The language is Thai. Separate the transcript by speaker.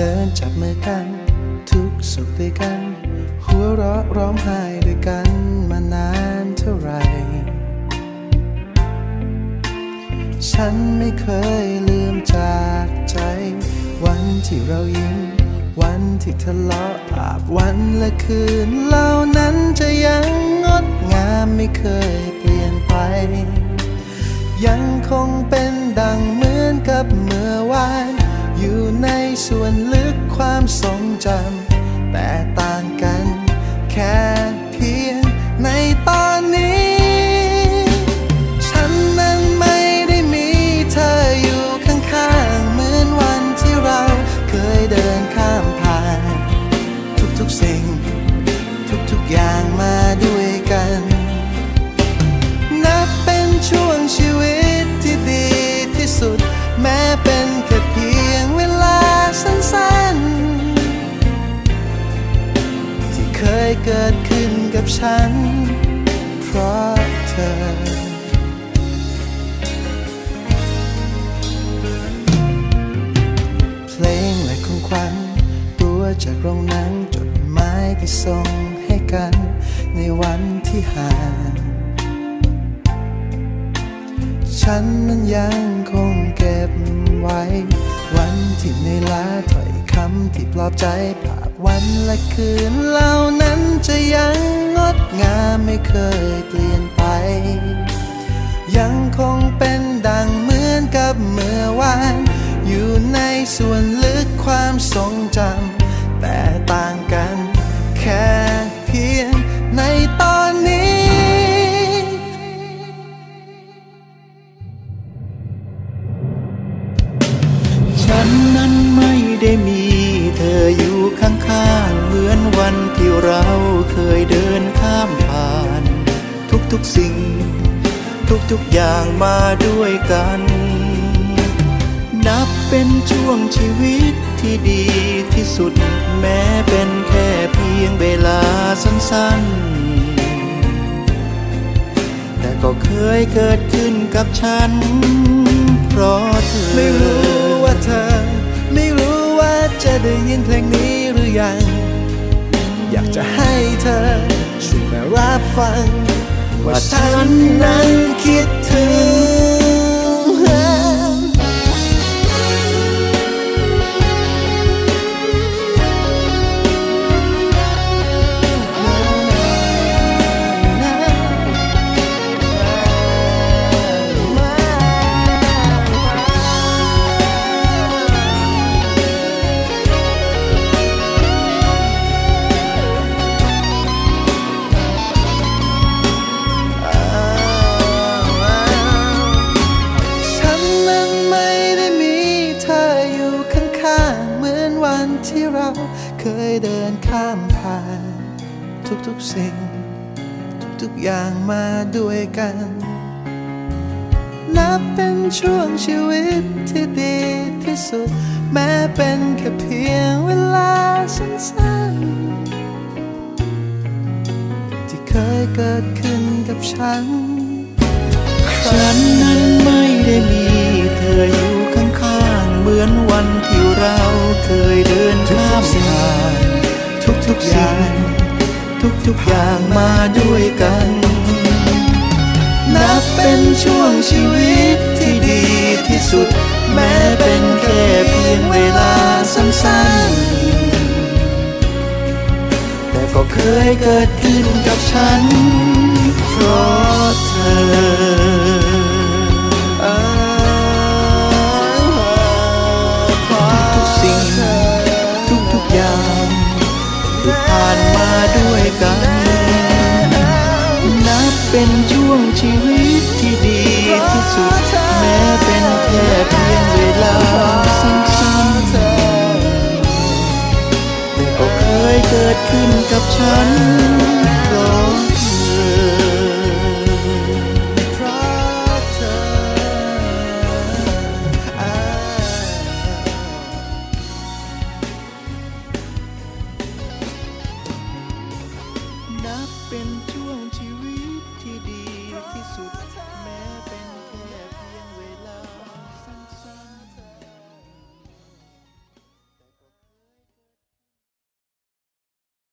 Speaker 1: เดินจับมือกัน ทุกสุขด้วยกัน หัวเราะร้องไห้ด้วยกันมานานเท่าไหรฉันไม่เคยลืมจากใจ วันที่เรายิ้ม วันที่ทะเลาะอาบวันและคืนเหล่านั้นจะยังงดงามไม่เคยเปลี่ยนไป ยังคงเป็นดังเหมือนกับเมื่อวาน อยู่ในส่วนลึกความทรงจำแต่ต่างกัน กับฉัน เพราะเธอเพลงและของขวัญตัวจากโรงหนังจดหมายที่ส่งให้กันในวันที่ห่างฉันนั้นยังคงเก็บไว้ วันที่ในลาถ้อยคำที่ปลอบใจภาพวันและคืนเหล่านั้นจะยัง ยเปลี่ยนไป ยังคงเป็นดังเหมือนกับเมื่อวาน อยู่ในส่วนลึกความทรงจำแต่ต่างกันแค่เพียงในตอนนี้
Speaker 2: ฉันนั้นไม่ได้มีเธออยู่ข้างๆ เหมือนวันที่เราเคยเดินข้าม ทุกๆสิ่ง ทุกๆอย่างมาด้วยกัน นับเป็นช่วงชีวิตที่ดีที่สุด แม้เป็นแค่เพียงเวลาสั้นๆ แต่ก็เคยเกิดขึ้นกับฉัน เพราะเธอ
Speaker 1: ไม่รู้ว่าเธอ ไม่รู้ว่าจะได้ยินเพลงนี้หรือยัง อยากจะให้เธอช่วยมารับฟัง ว่าฉันนั้นคิดถึง ที่เราเคยเดินข้ามผ่าน ทุกๆสิ่ง ทุกๆอย่างมาด้วยกัน นับเป็นช่วงชีวิตที่ดีที่สุด แม้เป็นแค่เพียงเวลาสั้นๆ ที่เคยเกิดขึ้นกับฉัน
Speaker 2: ฉันนั้นไม่ได้มีเธออยู่ข้างๆ เหมือนวันที่เราเคยเดิน ข้ามผ่านทุกสิ่งทุกๆอย่างมาด้วยกัน
Speaker 1: นับเป็นช่วงชีวิตที่ดีที่สุด แม้เป็นแค่เพียงเวลาสั้นๆ แต่ก็เคยเกิดขึ้นกับฉัน เพราะเธอ
Speaker 2: ทุกสิ่ง
Speaker 1: เป็
Speaker 2: นช่